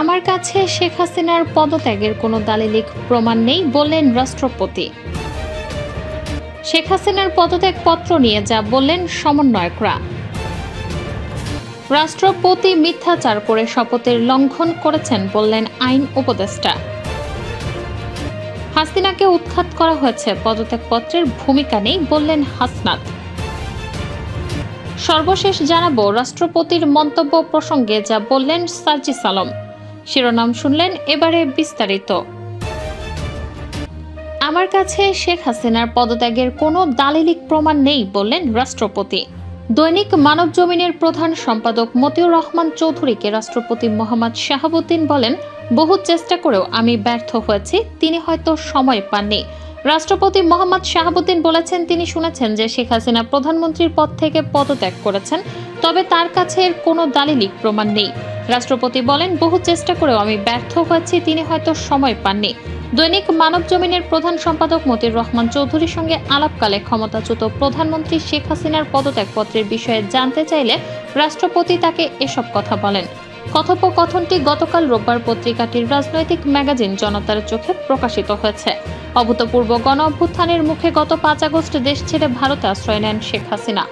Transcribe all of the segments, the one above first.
আমার কাছে শেখ হাসিনার পদত্যাগের কোনো দালিলিক প্রমাণ নেই বললেন রাষ্ট্রপতি। শেখ হাসিনার পদত্যাগ পত্র নিয়ে যা বললেন সমন্বয়করা। রাষ্ট্রপতি মিথ্যাচার করে শপথের লঙ্ঘন করেছেন বললেন আইন উপদেষ্টা। হাসিনাকে উৎখাত করা হয়েছে, পদত্যাগপত্রের ভূমিকা নেই বললেন হাসনাত। সর্বশেষ জানাব, রাষ্ট্রপতির মন্তব্য প্রসঙ্গে যা বললেন সার্জিস আলম। শিরোনাম শুনলেন এবারে বিস্তারিত। আমার কাছে শেখ হাসিনার পদত্যাগের কোনো দালিলিক প্রমাণ নেই বললেন রাষ্ট্রপতি। দৈনিক মানব জমিনের প্রধান সম্পাদক মতিউর রহমান চৌধুরীকে রাষ্ট্রপতি মোহাম্মদ শাহাবুদ্দিন বলেন, বহু চেষ্টা করেও আমি ব্যর্থ হয়েছি, তিনি হয়তো সময় পাননি। রাষ্ট্রপতি মোহাম্মদ শাহাবুদ্দিন বলেছেন, তিনি শুনেছেন যে শেখ হাসিনা প্রধানমন্ত্রীর পদ থেকে পদত্যাগ করেছেন, তবে তার কাছে এর কোনো দালিলিক প্রমাণ নেই। রাষ্ট্রপতি বলেন, বহু চেষ্টা করেও আমি ব্যর্থ হয়েছি, তিনি হয়তো সময় পাননি। দৈনিক মানব জমিনের প্রধান সম্পাদক মতির রহমান চৌধুরীর সঙ্গে আলাপকালে ক্ষমতাচ্যুত প্রধানমন্ত্রী শেখ হাসিনার পদত্যাগপত্রের বিষয়ে জানতে চাইলে রাষ্ট্রপতি তাকে এসব কথা বলেন। কথোপকথনটি গতকাল রোববার পত্রিকাটির রাজনৈতিক ম্যাগাজিন জনতার চোখে প্রকাশিত হয়েছে। অভূতপূর্ব গণ অভ্যুত্থানের মুখে গত পাঁচ আগস্ট দেশ ছেড়ে ভারতে আশ্রয় নেন শেখ হাসিনা।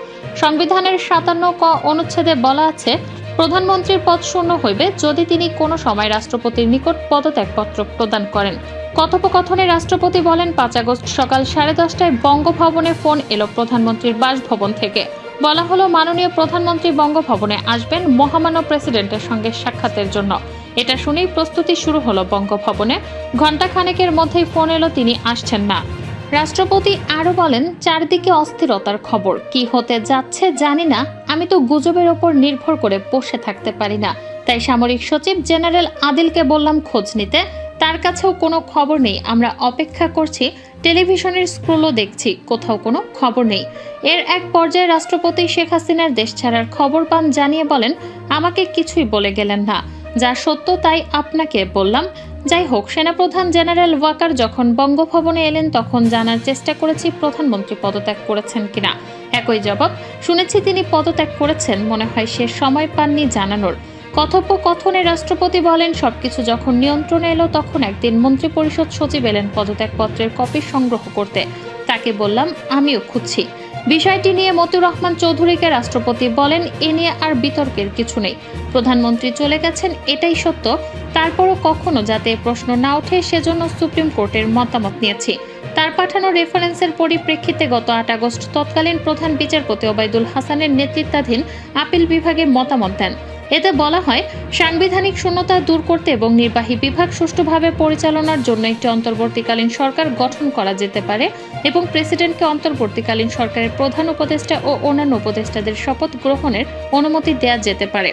সংবিধানের সাতান্ন ক অনুচ্ছেদে বলা আছে, প্রধানমন্ত্রীর পদ শূন্য হইবে যদি তিনি কোনো সময় রাষ্ট্রপতির নিকট পদত্যাগপত্র প্রদান করেন। কথোপকথনে রাষ্ট্রপতি বলেন, পাঁচ আগস্ট সকাল সাড়ে দশটায় বঙ্গভবনে ফোন এলো প্রধানমন্ত্রীর বাসভবন থেকে। বলা হলো, মাননীয় প্রধানমন্ত্রী বঙ্গভবনে আসবেন মহামান্য প্রেসিডেন্টের সঙ্গে সাক্ষাতের জন্য। এটা শুনেই প্রস্তুতি শুরু হলো বঙ্গভবনে। ঘণ্টা খানেকের মধ্যেই ফোন এলো, তিনি আসছেন না। রাষ্ট্রপতি আরও বলেন, চারদিকে অস্থিরতার খবর। কি হতে যাচ্ছে জানি না। আমি তো গুজবের ওপর নির্ভর করে বসে থাকতে পারি না। তাই সামরিক সচিব জেনারেল আদিলকে বললাম খোঁজ নিতে। তার কাছেও কোনো খবর নেই। আমরা অপেক্ষা করছি। টেলিভিশনের স্ক্রোলও দেখছি। কোথাও কোনো খবর নেই। এর এক পর্যায়ে রাষ্ট্রপতি শেখ হাসিনার দেশ ছাড়ার খবর পান জানিয়ে বলেন, আমাকে কিছুই বলে গেলেন না। যা সত্য তাই আপনাকে বললাম। যাই হোক, সেনাপ্রধান জেনারেল ওয়াকার যখন বঙ্গভবনে এলেন, তখন জানার চেষ্টা করেছি প্রধানমন্ত্রী পদত্যাগ করেছেন কিনা। একই জবাব, শুনেছি তিনি পদত্যাগ করেছেন, মনে হয় সে সময় পাননি জানানোর। কথোপকথনে রাষ্ট্রপতি বলেন, সবকিছু যখন নিয়ন্ত্রণে এলো, তখন একদিন মন্ত্রিপরিষদ সচিব এলেন পদত্যাগপত্রের কপি সংগ্রহ করতে। তাকে বললাম, আমিও খুঁজছি। বিষয়টি নিয়ে মতিউর রহমান চৌধুরীকে রাষ্ট্রপতি বলেন, এ নিয়ে আর বিতর্কের কিছু নেই। প্রধানমন্ত্রী চলে গেছেন, এটাই সত্য। তারপরও কখনো যাতে প্রশ্ন না ওঠে, সেজন্য সুপ্রিম কোর্টের মতামত নিয়েছি। তার পাঠানো রেফারেন্সের পরিপ্রেক্ষিতে গত আট আগস্ট তৎকালীন প্রধান বিচারপতি ওবায়দুল হাসানের নেতৃত্বাধীন আপিল বিভাগে মতামত দেন। এতে বলা হয়, সাংবিধানিক শূন্যতা দূর করতে এবং নির্বাহী বিভাগ সুষ্ঠুভাবে পরিচালনার জন্য একটি অন্তর্বর্তীকালীন সরকার গঠন করা যেতে পারে এবং প্রেসিডেন্টকে অন্তর্বর্তীকালীন সরকারের প্রধান উপদেষ্টা ও অন্যান্য উপদেষ্টাদের শপথ গ্রহণের অনুমতি দেওয়া যেতে পারে।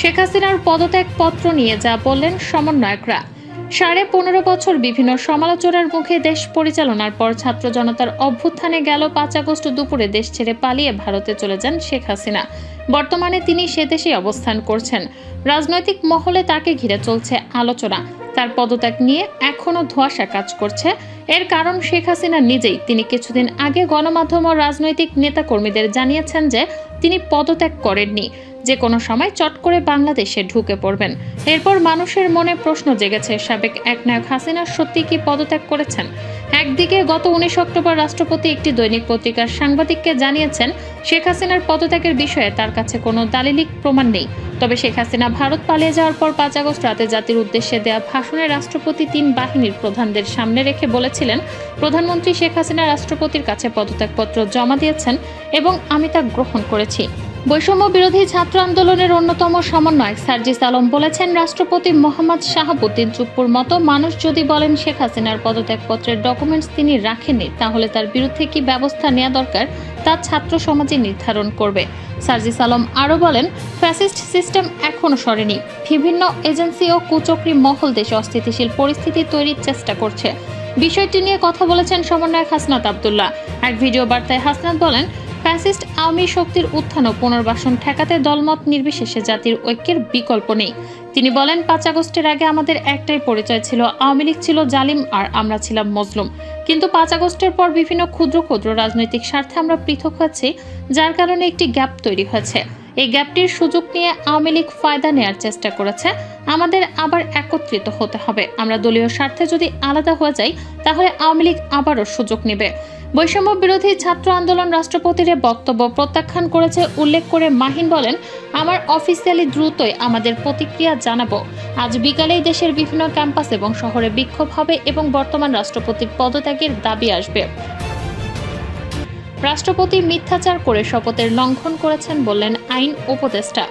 শেখ হাসিনার পদত্যাগ পত্র নিয়ে যা বললেন সমন্বয়করা। সাড়ে পনেরো বছর বিভিন্ন সমালোচনার মুখে দেশ পরিচালনার পর ছাত্র জনতার অভ্যুত্থানে গেল পাঁচ আগস্ট দুপুরে দেশ ছেড়ে পালিয়ে ভারতে চলে যান শেখ হাসিনা। বর্তমানে তিনি সে দেশেই অবস্থান করছেন। রাজনৈতিক মহলে তাকে ঘিরে চলছে আলোচনা। তার পদত্যাগ নিয়ে এখনও ধোয়াশা কাজ করছে। এর কারণ শেখ হাসিনা নিজেই। তিনি কিছুদিন আগে গণমাধ্যম ও রাজনৈতিক নেতাকর্মীদের জানিয়েছেন যে তিনি পদত্যাগ করেননি। যে কোনো সময় চট করে বাংলাদেশে ঢুকে পড়বেন। এরপর মানুষের মনে প্রশ্ন জেগেছে, সাবেক একনায়ক হাসিনা সত্যি কি পদত্যাগ করেছেন? একদিকে গত উনিশ অক্টোবর রাষ্ট্রপতি একটি দৈনিক পত্রিকার সাংবাদিককে জানিয়েছেন, শেখ হাসিনার পদত্যাগের বিষয়ে তার কাছে কোনো দালিলিক প্রমাণ নেই। তবে শেখ হাসিনা ভারত পালিয়ে যাওয়ার পর পাঁচ আগস্ট রাতে জাতির উদ্দেশ্যে দেয়া ভাষণে রাষ্ট্রপতি তিন বাহিনীর প্রধানদের সামনে রেখে বলেছিলেন, প্রধানমন্ত্রী শেখ হাসিনা রাষ্ট্রপতির কাছে পদত্যাগপত্র জমা দিয়েছেন এবং আমি তা গ্রহণ করেছি। বৈষম্য বিরোধী ছাত্র আন্দোলনের অন্যতম সমন্বয়ক সার্জিস আলম বলেছেন, রাষ্ট্রপতি মোহাম্মদ শাহাবুদ্দিন চুপ্পুর মতো মানুষ যদি বলেন শেখ হাসিনার পদত্যাগপত্রের ডকুমেন্টস তিনি রাখেননি, তাহলে তার বিরুদ্ধে কি ব্যবস্থা নেওয়া দরকার? তা ছাত্র সমাজে নির্ধারণ করবে। সার্জিস আলম আরও বলেন, ফ্যাসিস্ট সিস্টেম এখনও সরেনি। বিভিন্ন এজেন্সি ও কুচক্রি মহল দেশে অস্থিতিশীল পরিস্থিতি তৈরির চেষ্টা করছে। বিষয়টি নিয়ে কথা বলেছেন সমন্বয়ক হাসনাত আবদুল্লাহ। এক ভিডিও বার্তায় হাসনাত বলেন ফ্যাসিস্ট আওয়ামী শক্তির উত্থান ও পুনর্বাসন ঠেকাতে দলমত নির্বিশেষে জাতির ঐক্যের বিকল্প নেই। তিনি বলেন, পাঁচ আগস্টের আগে আমাদের একটাই পরিচয় ছিল, আওয়ামী লীগ ছিল জালিম আর আমরা ছিলাম মজলুম। কিন্তু পাঁচ আগস্টের পর বিভিন্ন ক্ষুদ্র ক্ষুদ্র রাজনৈতিক স্বার্থে আমরা পৃথক হয়েছি, যার কারণে একটি গ্যাপ তৈরি হয়েছে। এই গ্যাপটির সুযোগ নিয়ে আওয়ামী লীগ ফায়দা নেয়ার চেষ্টা করেছে। আমাদের আবার একত্রিত হতে হবে। আমরা দলীয় স্বার্থে যদি আলাদা হয়ে যাই, তাহলে আওয়ামী লীগ আবারও সুযোগ নেবে। বৈষম্য বিরোধী ছাত্র আন্দোলন রাষ্ট্রপতির বক্তব্য প্রত্যাখ্যান করেছে, উল্লেখ করে মাহিন বলেন, আমার অফিসিয়ালি দ্রুতই আমাদের প্রতিক্রিয়া জানাব। আজ বিকালেই দেশের বিভিন্ন ক্যাম্পাস এবং শহরে বিক্ষোভ হবে এবং বর্তমান রাষ্ট্রপতির পদত্যাগের দাবি আসবে। রাষ্ট্রপতি মিথ্যাচার করে শপথের লঙ্ঘন করেছেন বললেন আইন উপদেষ্টা।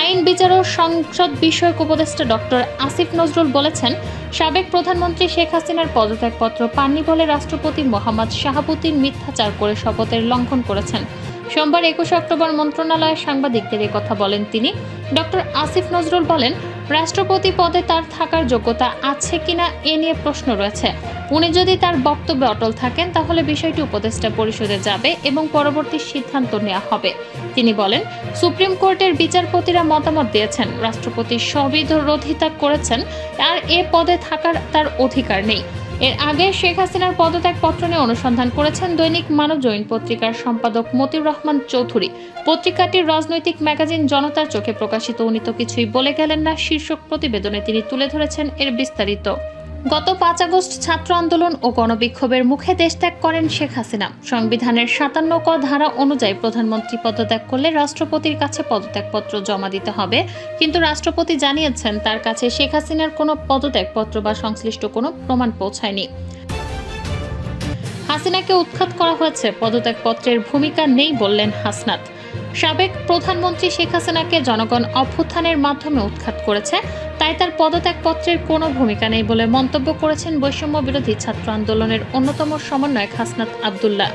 আইন বিচার ও সংসদ বিষয়ক উপদেষ্টা ডক্টর আসিফ নজরুল বলেছেন, সাবেক প্রধানমন্ত্রী শেখ হাসিনার পদত্যাগপত্র পাননি বলে রাষ্ট্রপতি মোহাম্মদ শাহাবুদ্দিন মিথ্যাচার করে শপথের লঙ্ঘন করেছেন। সোমবার একুশে অক্টোবর মন্ত্রণালয়ে সাংবাদিকদের কথা বলেন তিনি। ডক্টর আসিফ নজরুল বলেন, রাষ্ট্রপতি পদে তার থাকার যোগ্যতা আছে কিনা এ নিয়ে প্রশ্ন রয়েছে। উনি যদি তার বক্তব্যে অটল থাকেন, তাহলে বিষয়টি উপদেষ্টা পরিষদে যাবে এবং পরবর্তী সিদ্ধান্ত নেওয়া হবে। তিনি বলেন, সুপ্রিম কোর্টের বিচারপতিরা মতামত দিয়েছেন, রাষ্ট্রপতি সবিরোধিতা করেছেন, আর এ পদে থাকার তার অধিকার নেই। এর আগে শেখ হাসিনার পদত্যাগপত্র নিয়ে অনুসন্ধান করেছেন দৈনিক মানব জৈন পত্রিকার সম্পাদক মতিউর রহমান চৌধুরী। পত্রিকাটির রাজনৈতিক ম্যাগাজিন জনতার চোখে প্রকাশিত উনি তো কিছুই বলে গেলেন না, শীর্ষক প্রতিবেদনে তিনি তুলে ধরেছেন এর বিস্তারিত। গত পাঁচ আগস্ট ছাত্র আন্দোলন ও গণবিক্ষোভের মুখে দেশত্যাগ করেন শেখ হাসিনা। সংবিধানের সাতান্ন ক ধারা অনুযায়ী প্রধানমন্ত্রী পদত্যাগ করলে রাষ্ট্রপতির কাছে পদত্যাগপত্র জমা দিতে হবে। কিন্তু রাষ্ট্রপতি জানিয়েছেন, তার কাছে শেখ হাসিনার কোনো পদত্যাগপত্র বা সংশ্লিষ্ট কোনো প্রমাণ পৌঁছায়নি। হাসিনাকে উৎখাত করা হয়েছে, পদত্যাগপত্রের ভূমিকা নেই বললেন হাসনাত। সাবেক প্রধানমন্ত্রী শেখ হাসিনাকে জনগণ অভ্যুত্থানের মাধ্যমে উৎখাত করেছে, তাই তার পদত্যাগপত্রের কোনো ভূমিকা নেই বলে মন্তব্য করেছেন বৈষম্য বিরোধী ছাত্র আন্দোলনের অন্যতম সমন্বয়ক হাসনাত আবদুল্লাহ।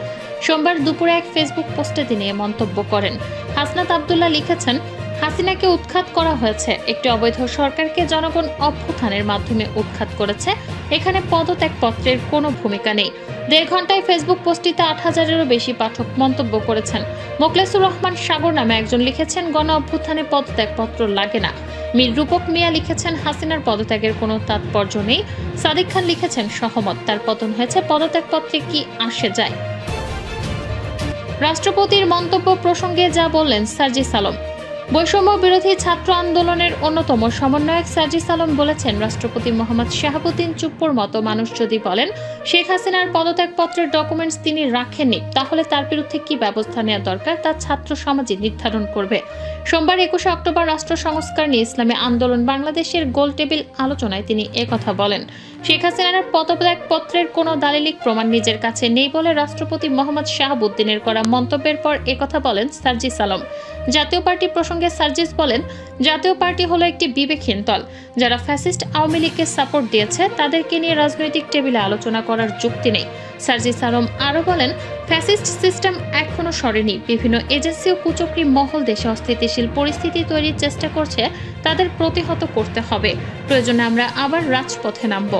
সোমবার দুপুরে এক ফেসবুক পোস্টে তিনি এ মন্তব্য করেন। হাসনাত আবদুল্লাহ লিখেছেন হাসিনাকে উৎখাত করা হয়েছে। একটি অবৈধ সরকারকে জনগণ অভ্যুত্থানের মাধ্যমে উৎখাত করেছে। এখানে পদত্যাগপত্রের কোনো ভূমিকা নেই। দেড় ঘন্টায় ফেসবুক পোস্টটিতে আট হাজারেরও বেশি পাঠক মন্তব্য করেছেন। মোকলেসুর রহমান সাগর নামে একজন লিখেছেন, গণ অভ্যুত্থানে পদত্যাগপত্র লাগে না। মীর রূপক মিয়া লিখেছেন, হাসিনার পদত্যাগের কোনো তাৎপর্য নেই। সাদিক খান লিখেছেন, সহমত। তার পতন হয়েছে পদত্যাগপত্রে কি আসে যায়? রাষ্ট্রপতির মন্তব্য প্রসঙ্গে যা বললেন সার্জিস আলম বৈষম্য বিরোধী ছাত্র আন্দোলনের অন্যতম সমন্বয়ক সাজিস আলম বলেছেন, রাষ্ট্রপতি মোহাম্মদ শাহাবুদ্দিন চুপ্পুর মতো মানুষ যদি বলেন, শেখ হাসিনার পদত্যাগপত্রের ডকুমেন্টস তিনি রাখেননি, তাহলে তার বিরুদ্ধে কি ব্যবস্থা নেওয়া দরকার? তা ছাত্র সমাজই নির্ধারণ করবে। সোমবার একুশে অক্টোবর রাষ্ট্র সংস্কার নিয়ে ইসলামী আন্দোলন বাংলাদেশের গোল টেবিল আলোচনায় তিনি একথা বলেন। শেখ হাসিনার পদত্যাগপত্রের কোনো দালিলিক প্রমাণ নিজের কাছে নেই বলে রাষ্ট্রপতি মোহাম্মদ শাহাবুদ্দিনের করা মন্তব্যের পর একথা বলেন সার্জিস আলম। জাতীয় পার্টি প্রসঙ্গে সার্জিস বলেন, জাতীয় পার্টি হলো একটি বিবেকহীন দল। যারা ফ্যাসিস্ট আওয়ামী লীগকে সাপোর্ট দিয়েছে, তাদেরকে নিয়ে রাজনৈতিক টেবিলে আলোচনা করার যুক্তি নেই। সার্জিস আলম আরও বলেন ফ্যাসিস্ট সিস্টেম এখনও সরেনি। বিভিন্ন এজেন্সি ও কুচক্রি মহল দেশে অস্থিতিশীল পরিস্থিতি তৈরির চেষ্টা করছে, তাদের প্রতিহত করতে হবে। প্রয়োজনে আমরা আবার রাজপথে নামব।